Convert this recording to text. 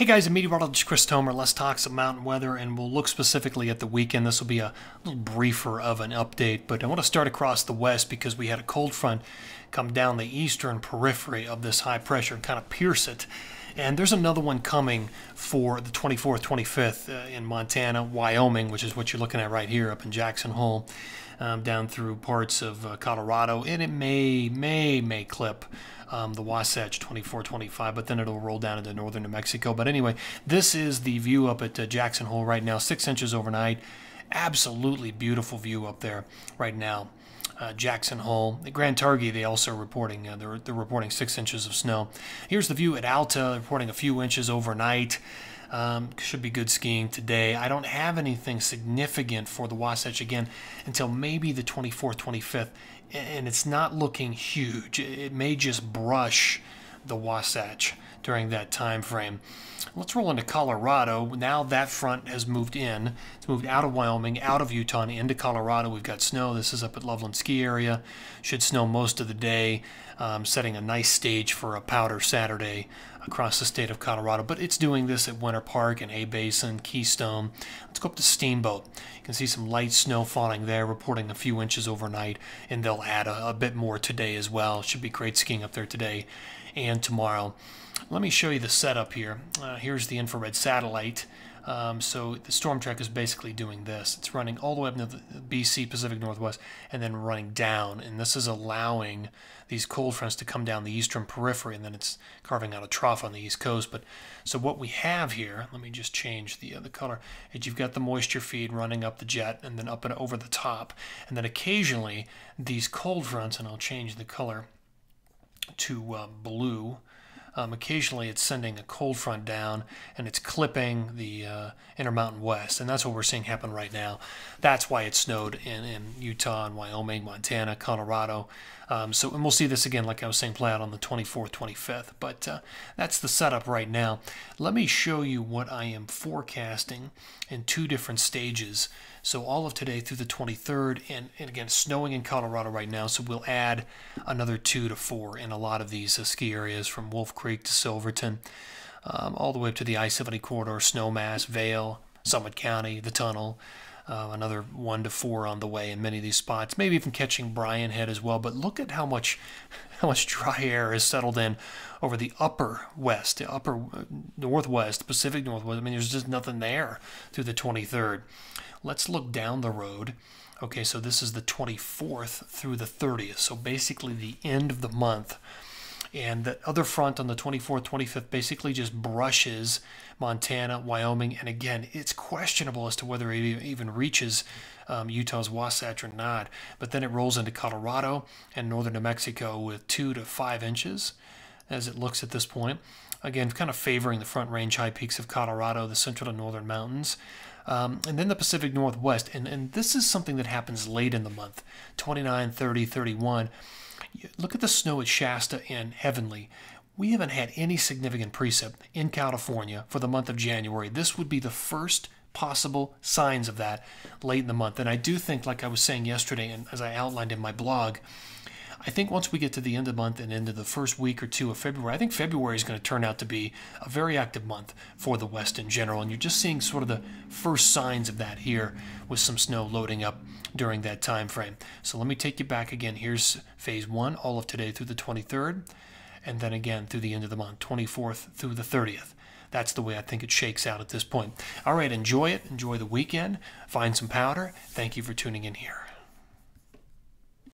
Hey guys, I'm meteorologist Chris Tomer. Let's talk some mountain weather and we'll look specifically at the weekend. This will be a little briefer of an update, but I want to start across the west because we had a cold front come down the eastern periphery of this high pressure and kind of pierce it. And there's another one coming for the 24th, 25th uh, in Montana, Wyoming, which is what you're looking at right here up in Jackson Hole, um, down through parts of uh, Colorado. And it may, may, may clip um, the Wasatch 24 25, but then it'll roll down into northern New Mexico. But anyway, this is the view up at uh, Jackson Hole right now, six inches overnight. Absolutely beautiful view up there right now. Uh, Jackson Hole, Grand Targhee, they also are reporting uh, they're, they're reporting six inches of snow. Here's the view at Alta, reporting a few inches overnight. Um, should be good skiing today. I don't have anything significant for the Wasatch again until maybe the 24th, 25th, and it's not looking huge. It may just brush the Wasatch during that time frame. Let's roll into Colorado. Now that front has moved in. It's moved out of Wyoming, out of Utah, into Colorado. We've got snow. This is up at Loveland Ski Area. Should snow most of the day, um, setting a nice stage for a powder Saturday across the state of Colorado. But it's doing this at Winter Park and A Basin, Keystone. Let's go up to Steamboat. You can see some light snow falling there, reporting a few inches overnight, and they'll add a, a bit more today as well. Should be great skiing up there today and tomorrow. Let me show you the setup here. Uh, here's the infrared satellite. Um, so the storm track is basically doing this. It's running all the way up to the BC Pacific Northwest and then running down. And this is allowing these cold fronts to come down the eastern periphery and then it's carving out a trough on the east coast. But so what we have here, let me just change the uh, the color, is you've got the moisture feed running up the jet and then up and over the top. And then occasionally these cold fronts, and I'll change the color to uh, blue um, occasionally it's sending a cold front down and it's clipping the uh, Intermountain West. And that's what we're seeing happen right now. That's why it snowed in, in Utah and Wyoming, Montana, Colorado. Um, so, and we'll see this again, like I was saying, play out on the 24th, 25th. But uh, that's the setup right now. Let me show you what I am forecasting in two different stages. So all of today through the 23rd, and, and again, snowing in Colorado right now, so we'll add another two to four in a lot of these uh, ski areas from Wolf Creek to Silverton, um, all the way up to the I-70 corridor, Snowmass, Vail, Summit County, the tunnel. Uh, another one to four on the way in many of these spots. Maybe even catching Brian Head as well. But look at how much how much dry air has settled in over the upper west, the upper uh, northwest, Pacific Northwest. I mean, there's just nothing there through the 23rd. Let's look down the road. Okay, so this is the 24th through the 30th. So basically the end of the month. And the other front on the 24th, 25th basically just brushes Montana, Wyoming. And again, it's questionable as to whether it even reaches um, Utah's Wasatch or not. But then it rolls into Colorado and northern New Mexico with two to five inches as it looks at this point. Again, kind of favoring the front range high peaks of Colorado, the central and northern mountains. Um, and then the Pacific Northwest. And, and this is something that happens late in the month 29, 30, 31. Look at the snow at Shasta and Heavenly. We haven't had any significant precip in California for the month of January. This would be the first possible signs of that late in the month. And I do think, like I was saying yesterday, and as I outlined in my blog, I think once we get to the end of the month and into the first week or two of February, I think February is going to turn out to be a very active month for the West in general. And you're just seeing sort of the first signs of that here with some snow loading up during that time frame. So let me take you back again. Here's phase one, all of today through the 23rd, and then again through the end of the month, 24th through the 30th that's the way I think it shakes out at this point. All right, enjoy it. Enjoy the weekend. Find some powder. Thank you for tuning in here.